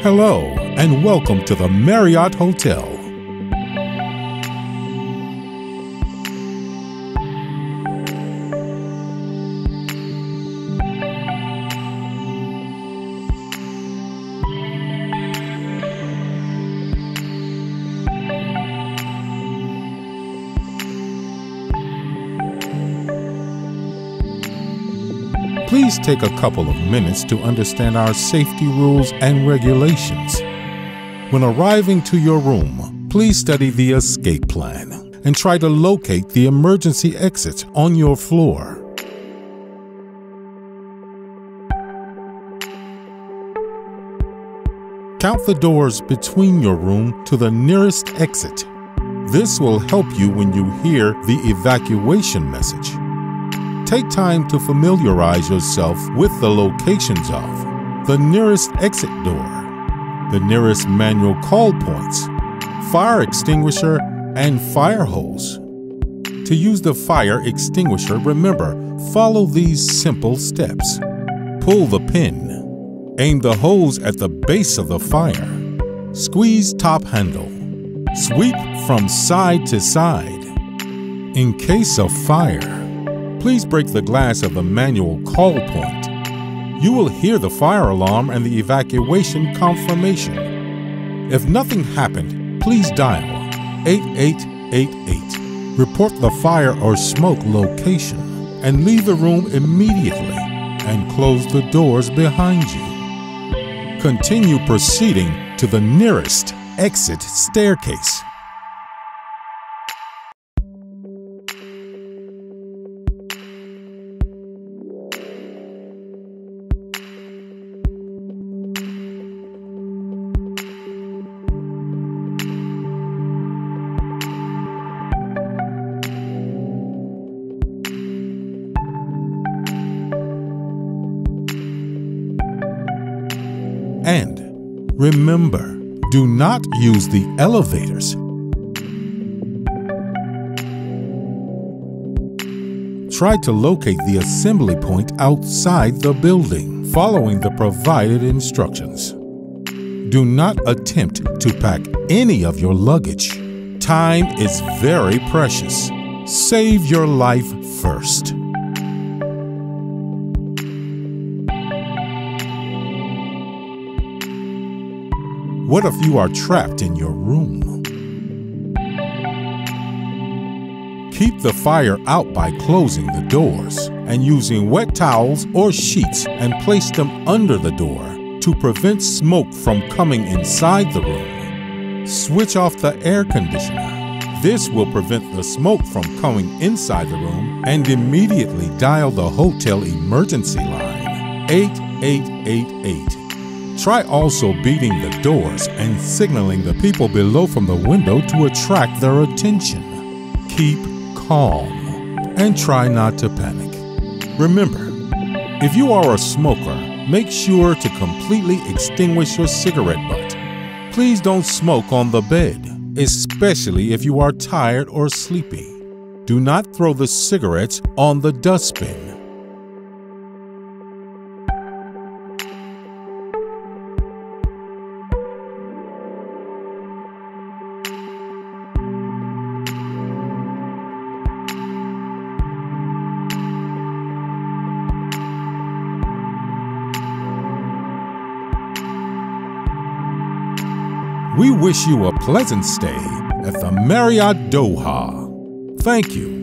Hello, and welcome to the Marriott Hotel. Please take a couple of minutes to understand our safety rules and regulations. When arriving to your room, please study the escape plan and try to locate the emergency exits on your floor. Count the doors between your room to the nearest exit. This will help you when you hear the evacuation message. Take time to familiarize yourself with the locations of the nearest exit door, the nearest manual call points, fire extinguisher, and fire hose. To use the fire extinguisher, remember, follow these simple steps. Pull the pin. Aim the hose at the base of the fire. Squeeze top handle. Sweep from side to side. In case of fire, please break the glass of the manual call point. You will hear the fire alarm and the evacuation confirmation. If nothing happened, please dial 8888. Report the fire or smoke location and leave the room immediately and close the doors behind you. Continue proceeding to the nearest exit staircase. And remember, do not use the elevators. Try to locate the assembly point outside the building, following the provided instructions. Do not attempt to pack any of your luggage. Time is very precious. Save your life first. What if you are trapped in your room? Keep the fire out by closing the doors and using wet towels or sheets and place them under the door to prevent smoke from coming inside the room. Switch off the air conditioner. This will prevent the smoke from coming inside the room and immediately dial the hotel emergency line 8888 Try also beating the doors and signaling the people below from the window to attract their attention. Keep calm and try not to panic. Remember, if you are a smoker, make sure to completely extinguish your cigarette butt. Please don't smoke on the bed, especially if you are tired or sleepy. Do not throw the cigarettes on the dustbin. We wish you a pleasant stay at the Marriott Doha. Thank you.